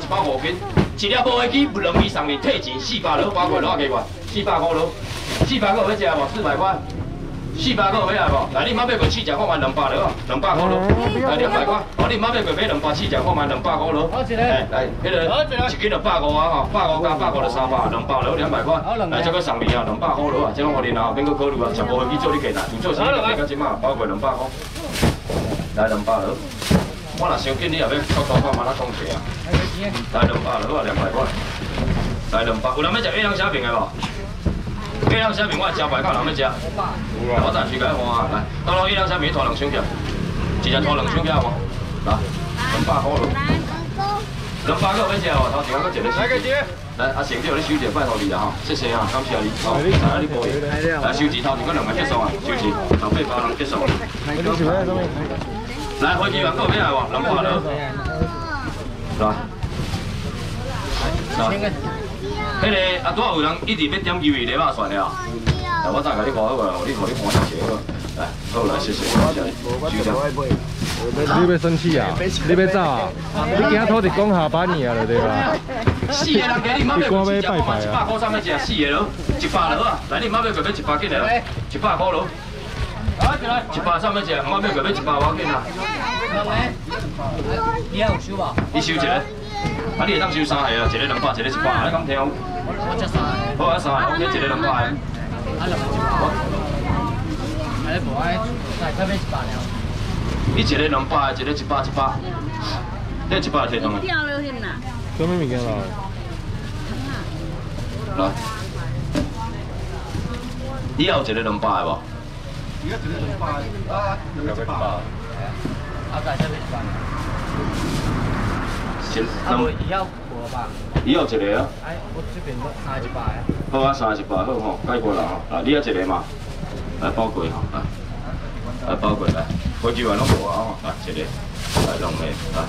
一百五斤，一粒无飞机不容易上面退钱四百多，包括哪几块？四百块咯，四百块要食无？四百块，四百块要来无？来，你妈买过四只看卖两百六，两百块咯，来两百块。哦，你妈买过买两百四只看卖两百块咯。好，一个。来，迄个一斤就百五啊，吼，百五加百五就三百，两百了两百块。来，这个上面啊，两百块了啊，这拢互你后免搁考虑啊，食无飞机做你计单，做啥物计到即马，包括两百块。来两百了。我若想紧，你也要靠多看嘛，那讲济啊。来两百，好啊，两百块。来两百，有人要食月亮虾饼的无？月亮虾饼我招牌，有人要食？我暂时给你看啊，来，到了月亮虾饼拖两箱去，一只拖两箱去好无？来，两百块咯。两百个要食哦，头前我搁一个。来个姐。来，阿成，你有你收钱，拜托你啊哈，谢谢啊，感谢你。好，来你过去。来收钱，头前搁两个结束啊，收钱，头八包人结束。来，飞机员够咩来无？两百了。来，来。迄个啊，拄有人一直要点鱿鱼礼肉蒜了。来，我再甲你看好个，你看你看一下好。来，好来，谢谢，谢谢你，就这样。你要生气啊？你要走啊？你今仔拖一讲下班去啊，对吧？四个人给你妈买几只？一百块上面只，四个咯，一百了啊！来，你妈买个要一百斤的，一百块咯。一百上面只，妈买个要一百块斤啊。你还有收无？你收一个，啊，你会当收三个啊，一个两百，一个一百，你敢听？我只三个。好啊，三个，OK，一个两百。啊，两百一百。啊，你无爱，来这边一百了。你一个两百，一个一百一百，这一百提上来。什么物件啦？来，你有一个两百一，啊，个，啊，你要吧？你要个？哎，我这边三十八呀。好啊，三十八好吼，解过了吼，啊，你要一个嘛？来包柜吼啊，来包柜啦，我只话拢五啊吼，啊，一个，啊，两枚，啊，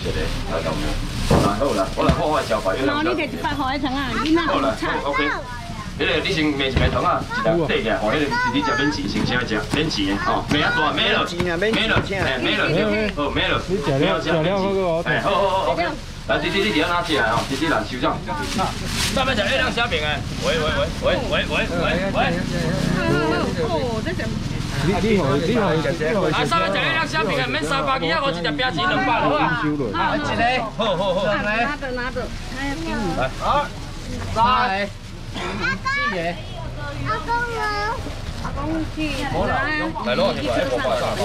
一个，啊，两枚。然后呢，我来帮我交一百两。那你得分开成啊，你那拆了。迄个你先买一卖糖啊，一条底下，哦，迄个是你食免钱，先先食免钱的，哦，卖啊大，卖了，卖了，哎，卖了，好，卖了，你食了，食了那个，哎，好好好。来，弟弟，你底下拿起来哦，弟弟来收账。上面食月亮虾饼诶，喂喂喂喂喂喂喂喂。哦，这是。你你好，你好，啊，三百只一两虾饼啊，免三百几啊，我一只标钱两百好啊。啊，一个，好好好，拿着拿着，来，好，三阿公啊，阿公去。来咯，过来，我。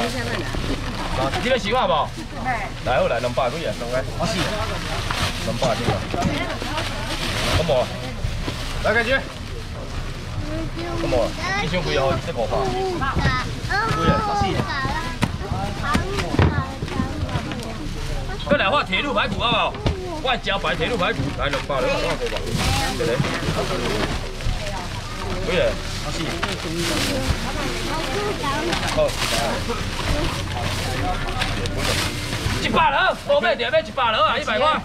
今天习惯好不好？来，来，两百多元，两百。两百。好？来，开始。好冇？你先不要，你先过吧。多元，再来铁路排骨好不好？外焦白铁路排骨，来两百，两百，一百了，多买点买一百了啊，一百块。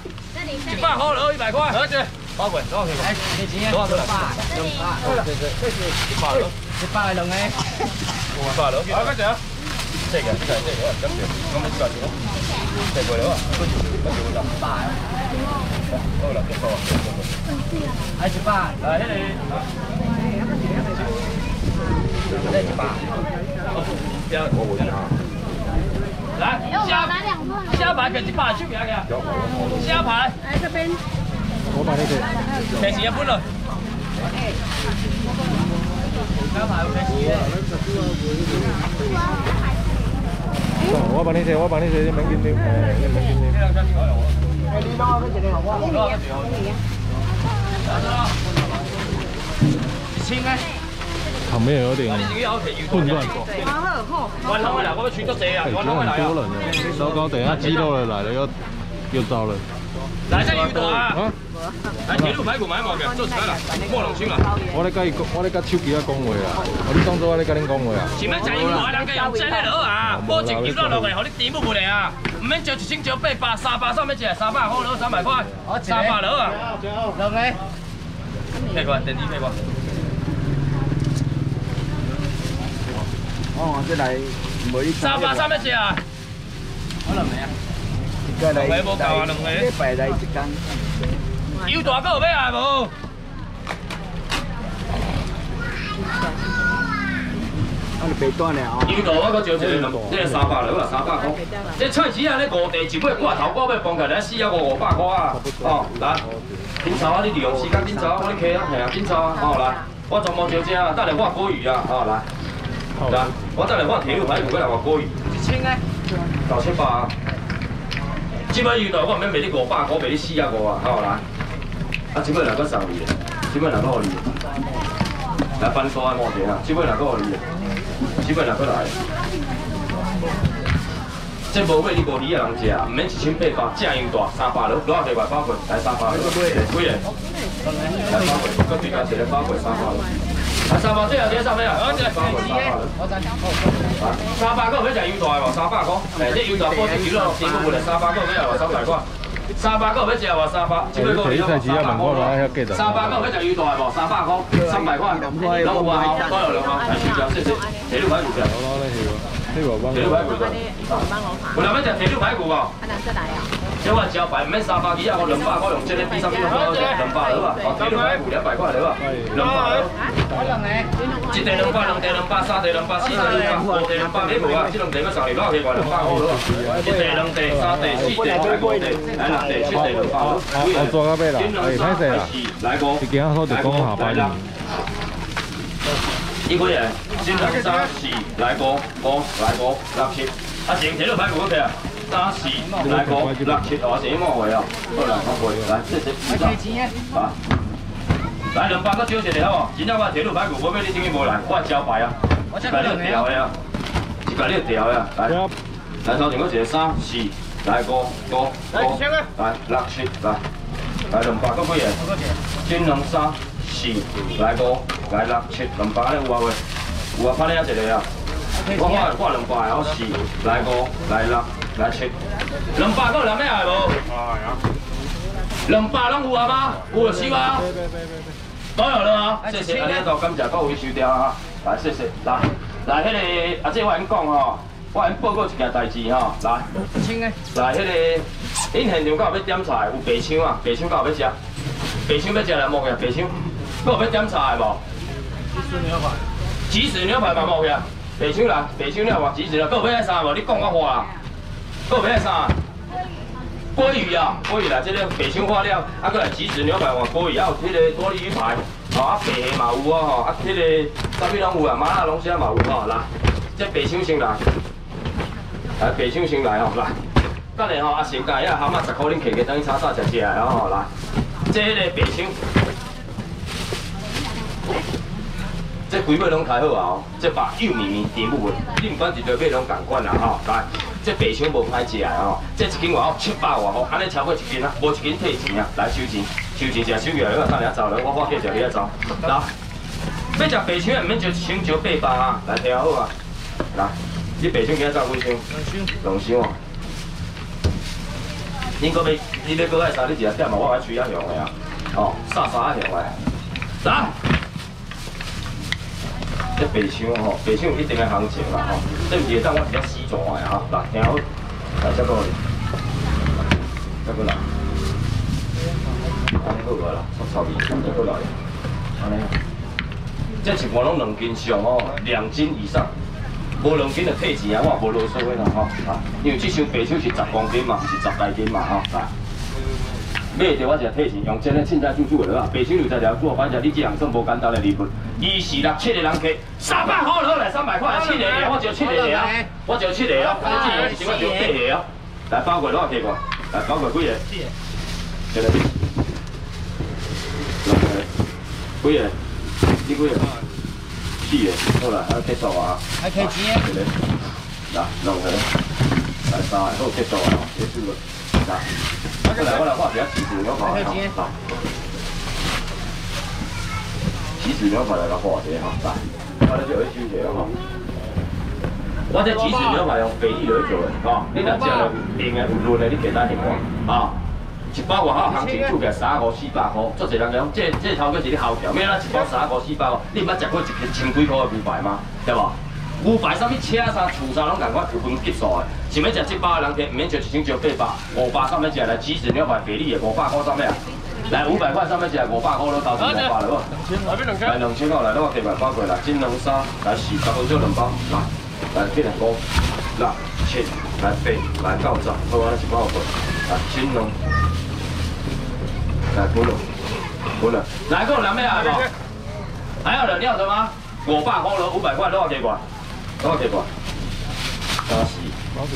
一百好了，一百块。多少钱？哎，几钱？多少钱？两百。两百。对对对，一百了。一百两个。一百了。好，快点。这个，这个，我们几条？这个了啊，这就这就两百。好了，结束了，结束了。还一百，来，这里。那你爸。不要我我家。来，虾虾排给你爸去不要给。虾排。这边。我把那个。开始要分了。虾排开。我把你写，我把你写，你们你，哎，你你。你帮我跟写的好不好？你呀，你。旁边有点混乱。了，我们啊，很多人了，糟糕，等一下肌肉了来了又又糟了。来这里遇啊！来铁路排骨买冇嘅，做菜啦，莫冷。我咧甲伊，我咧甲手机啊讲话啊，我你当作我咧甲恁讲话啊。是咩食烟外两个人真咧好啊？我证几落来，你不啊？唔免一千招八百，三百，三百块落三百块，三百落啊。落，配合电梯配合。哦，三百三百只啊！好了没啊？一个来一台，两个摆来一缸。有大个买来无？啊，你别断了哦！有大我搁招一个，这个三百了，我三百块。这菜市啊，你高地就要挂头挂尾，放起来四啊五五百块啊！哦，来，边炒啊，你利用时间边炒啊，我咧客啊，系啊，边炒啊，哦来，我全部招只啊，等下我过鱼啊，哦来。来，我等下我铁路排骨过来我锅鱼。一千呢。九千八啊。这尾油大我免卖你五百块，卖你四啊五啊，好来。啊，这尾两个送你，这尾两个给你。来翻桌啊，莫钱啊，这尾两个给你。基本两个来，这无买你五里的人食，唔免一千八百，正油大三百了，多少块包括？来三百，贵嘞，来包括，搁对家一个三百了。三百，这下几三百啊？三百，三百。三百个要食油大无？三百块。哎，这油大保证油咯，全部过来三百个要三百块。三百个要食无？三百，这个够你三百块。三百个要食油大无？三百块，三百块。两有啊，都有两包，来水饺，谢谢。铁路排骨条。铁路排骨条。有人要食铁路排骨唔免三百几啊，我两百块两百了吧？哦，铁路排骨两百块了吧？两百了。一地两百，两地两百，三地两百，四地两百，五地两百，你无啊？这两地要送你哪去买两百块了？一地两地，三地四地，五地，来六地，七地两百。我做到尾啦，哎，太细啦。来个，一件好就讲下班啦。一个人，一两三四，来个，五，来个，六七，阿，成铁路排骨 OK 啊？三四来个六七哦，是么位哦？好啦，好位，来，谢谢。啊，来两百个少一个好无？今仔我铁路排骨，我要你等于无来，我招牌啊，一百六条的啊，一百六条的啊，来，来头前我一个三四，来五五五，来六七来，来两百个几个？金两三四，来五来六七两百个有啊喂，有啊，拍你一个啊，我看挂两百我四，来五来六。来七，两百个人咩系无？两百拢有啊吗？有就收啊！都有了啊！谢谢，阿你都感谢各位收掉啊！来，谢谢，来，来，迄个阿姐我先讲吼，我先报告一件代志吼，来，来，迄个，因现场到要点菜，有白肠啊，白肠到要食，白肠要食来莫个白肠，搁有要点菜无？即时牛排，即时牛排嘛莫个，白肠来，白肠了嘛，即时了，搁有要啥无？你讲我话啦。搁要啥？鲑鱼啊，鲑鱼啦，这个白青花了，啊，搁来即食牛排换鲑鱼，还，有迄个多利鱼排，哦，啊，白虾嘛有啊，吼，啊，迄个啥物拢有啊，麻辣龙虾嘛有吼，来，这白青先来，来白青先来吼，来，等下吼，啊，先介啊，蛤蟆十块，恁客家等于炒炒食食吼，来，这迄个白青，这规尾拢开好啊，哦，这把幼绵绵甜不稳，你唔管一条尾拢共款啦，吼，来。这白肠无歹食啊！吼，这一斤外好七百外好，安尼超过一斤啊，无一斤退钱啊！来收钱，收钱食收起来，我等下走了，我发票就你来走。来，要食白肠，唔免就一千九八百啊！来听好啊！来，你白肠今日走几箱？两箱。两箱哦。恁个要，你要搁爱啥？你一个点嘛，我爱吹下香的啊！哦，沙沙香的。来。这白肠吼，白肠有一定的行情啦吼，这唔是当我比较死状的哈，来听好，来再过来，再过来，安尼好个啦，臭臭味，再过来，安尼，这一盘拢两斤上哦，两斤以上，无两斤就退钱啊，我也无啰嗦的啦吼，啊，因为这箱白肠是十公斤嘛，是十大斤嘛吼，来。买着我一个退钱，用真的凊彩煮煮的啦。白手牛在条做，反正你这样算无简单的离婚。二四六七个人客，三百块落来，三百块七个，我只有七个啊，我只有七个啊，你这样是我只有八个啊。来包过多少客过？来包过几个？几个？几个？你几个？四个。好啦，还结束啊？还开钱？来，两个。来三个，好结束啊，结束了。来。我来，我来画一下起子牛排哈。起子牛排来个画一下哈，来，我来就会收一下哈。我这起子牛排用肥力来做的，哈，你若食了硬的、有润的，你简单点看，啊，一包外口行情出价三五四百块，做一人讲，这这头个是你后调，咩啦？一包三五四百块，你毋捌食过一千几块的牛排吗？对无？牛排啥物车啥、厝啥拢共款，有分级数的。想要食七包的人，可免就一千九八百，五百上面食来鸡翅牛排肥力的五百块上面啊，来五百块上面食五百块都到五百了好？来两千块来，我给买包过来，金龙沙来四十分钟两包，来来这两个，来七来八来九十，好啊，一包过来，金龙来滚了滚了，来够两百来不？还有人要的吗？五百块了，五百块多少给过？多少给过？三四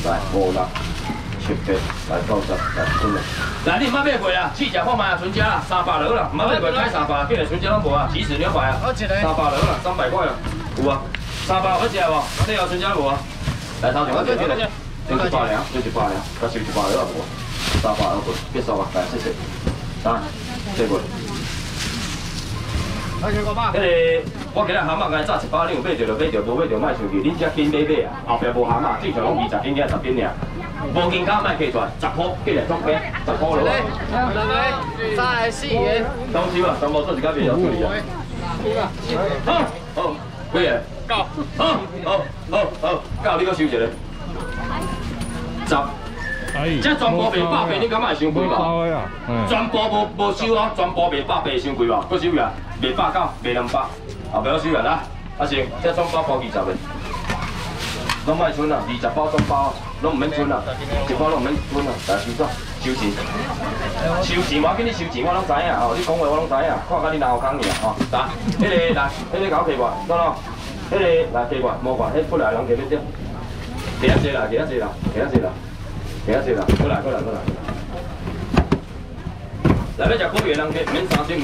来五六七八来九十来十了。来你唔好买过啊？四只看卖啊，存家啦，三百了啦，唔好买过开三百，今日存家拢无啊，即时牛排啊，三百了啦，三百块啊，有啊，三百好食无？你有存家无啊？来头前我这边，就一百两，就一百两，加收一百了无？三百了过，结束啊，来谢谢，来，谢过。迄个，我今日蛤蟆该炸一包，你有买着就买着，无买着卖出去。恁只斤买买啊，后壁无蛤蟆，正常拢二十斤尔，十斤尔。无斤卡卖寄出来，十块，寄来作咩？十块了。来，三四个。当收啊，全部做一家面要处理啊。好，好，几个？九。好，好，好，好，九，你搁收一个。十。这全部卖百八，你感觉会伤贵吧？全部无无收啊，全部卖百八伤贵无？搁收啊？卖百九，卖两百，后壁要收人啦。阿成，即装包包二十个，拢卖存啦，二十包装包，拢唔免存啦，一包拢唔免存啦，来收走，收钱，收钱，我紧你收钱，我拢知影哦，你讲话我拢知影，看甲你哪有讲尔哦，来，迄个来，迄个搞客过，喏喏，迄个来客过，无管，迄出来人客要点，几啊济啦，几啊济啦，几啊济啦。几啊岁啦？过来过来过来！来要食烤鱼的人，免三千。